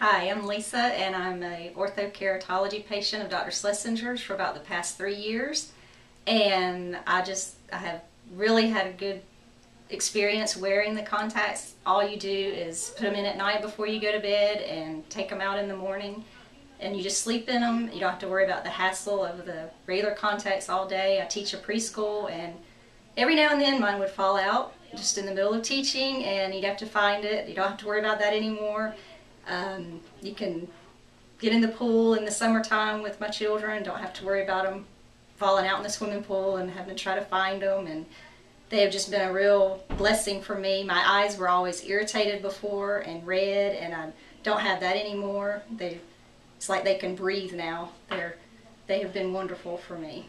Hi, I'm Lisa, and I'm a orthokeratology patient of Dr. Schlesinger's for about the past three years. And I just I have really had a good experience wearing the contacts. All you do is put them in at night before you go to bed, and take them out in the morning, and you just sleep in them. You don't have to worry about the hassle of the regular contacts all day. I teach a preschool, and every now and then mine would fall out just in the middle of teaching, and you'd have to find it. You don't have to worry about that anymore. Um, you can get in the pool in the summertime with my children. Don't have to worry about them falling out in the swimming pool and having to try to find them. And they have just been a real blessing for me. My eyes were always irritated before and red, and I don't have that anymore. They, it's like they can breathe now. They're, they have been wonderful for me.